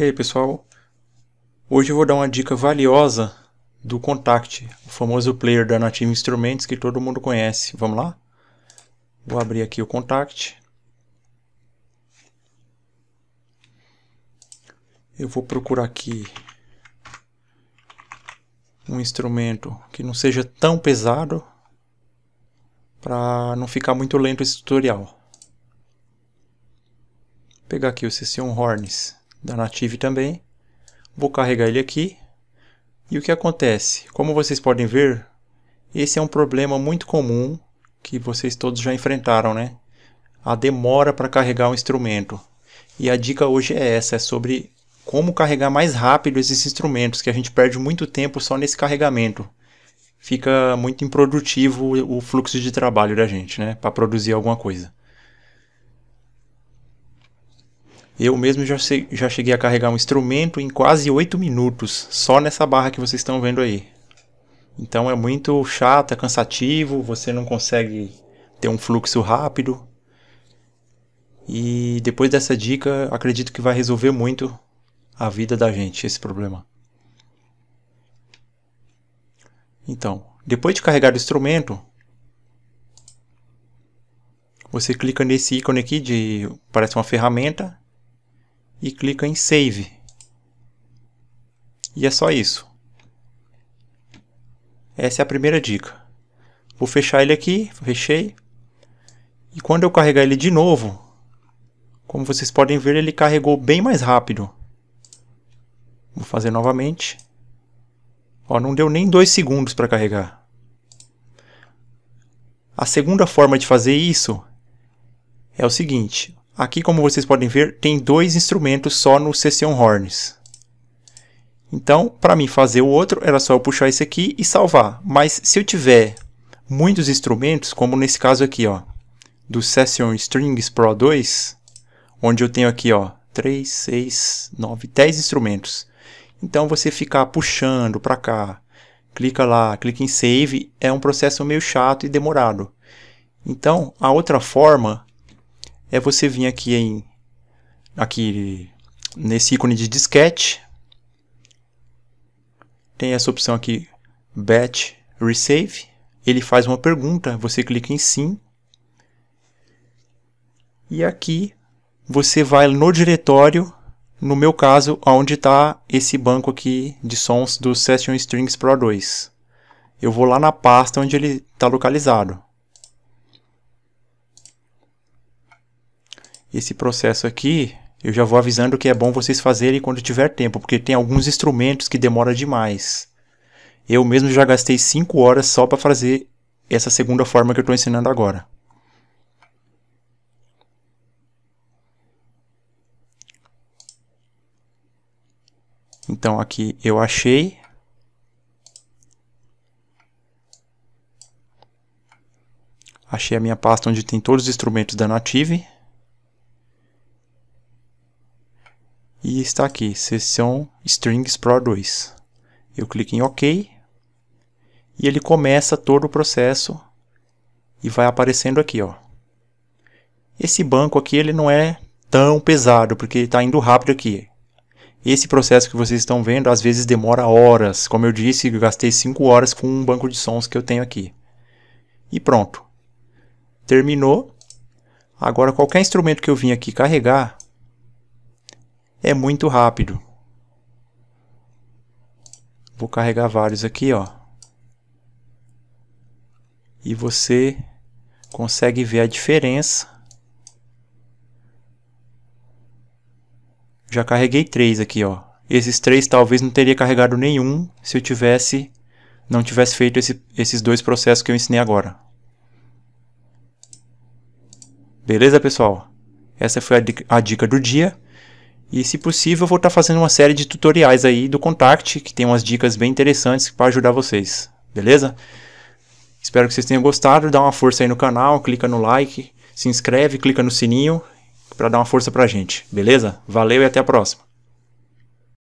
E aí pessoal, hoje eu vou dar uma dica valiosa do Contact, o famoso player da Native Instruments que todo mundo conhece. Vamos lá? Vou abrir aqui o Contact. Eu vou procurar aqui um instrumento que não seja tão pesado para não ficar muito lento esse tutorial. Vou pegar aqui o Session Horns da Native também. Vou carregar ele aqui. E o que acontece? Como vocês podem ver, esse é um problema muito comum que vocês todos já enfrentaram, né? A demora para carregar o instrumento. E a dica hoje é essa, é sobre como carregar mais rápido esses instrumentos, que a gente perde muito tempo só nesse carregamento. Fica muito improdutivo o fluxo de trabalho da gente, né? Para produzir alguma coisa. Eu mesmo já, já cheguei a carregar um instrumento em quase 8 minutos, só nessa barra que vocês estão vendo aí. Então é muito chato, é cansativo, você não consegue ter um fluxo rápido. E depois dessa dica, acredito que vai resolver muito a vida da gente esse problema. Então, depois de carregar o instrumento, você clica nesse ícone aqui de parece uma ferramenta e clica em Save. E é só isso. Essa é a primeira dica. Vou fechar ele aqui, fechei. E quando eu carregar ele de novo, como vocês podem ver, ele carregou bem mais rápido. Vou fazer novamente. Ó, não deu nem dois segundos para carregar. A segunda forma de fazer isso é o seguinte. Aqui, como vocês podem ver, tem dois instrumentos só no Session Horns. Então, para mim fazer o outro, era só eu puxar esse aqui e salvar. Mas se eu tiver muitos instrumentos, como nesse caso aqui, ó, do Session Strings Pro 2, onde eu tenho aqui, ó, 3, 6, 9, 10 instrumentos. Então, você ficar puxando para cá, clica lá, clica em Save, é um processo meio chato e demorado. Então, a outra forma é você vir aqui em aqui nesse ícone de disquete. Tem essa opção aqui Batch Resave. Ele faz uma pergunta, você clica em sim. E aqui você vai no diretório, no meu caso, onde está esse banco aqui de sons do Session Strings Pro 2. Eu vou lá na pasta onde ele está localizado. Esse processo aqui, eu já vou avisando que é bom vocês fazerem quando tiver tempo, porque tem alguns instrumentos que demora demais. Eu mesmo já gastei 5 horas só para fazer essa segunda forma que eu estou ensinando agora. Então aqui eu achei. Achei a minha pasta onde tem todos os instrumentos da Native. E está aqui, Session Strings Pro 2. Eu clico em OK e ele começa todo o processo e vai aparecendo aqui, ó. Esse banco aqui ele não é tão pesado porque está indo rápido aqui. Esse processo que vocês estão vendo às vezes demora horas. Como eu disse, eu gastei 5 horas com um banco de sons que eu tenho aqui. E pronto. Terminou. Agora qualquer instrumento que eu vim aqui carregar, é muito rápido. Vou carregar vários aqui, ó. E você consegue ver a diferença. Já carreguei três aqui, ó. Esses três talvez não teria carregado nenhum se eu tivesse não tivesse feito esse, esses dois processos que eu ensinei agora. Beleza, pessoal? Essa foi a, dica do dia. E se possível, eu vou estar fazendo uma série de tutoriais aí do Contact, que tem umas dicas bem interessantes para ajudar vocês. Beleza? Espero que vocês tenham gostado. Dá uma força aí no canal, clica no like, se inscreve, clica no sininho para dar uma força pra gente. Beleza? Valeu e até a próxima.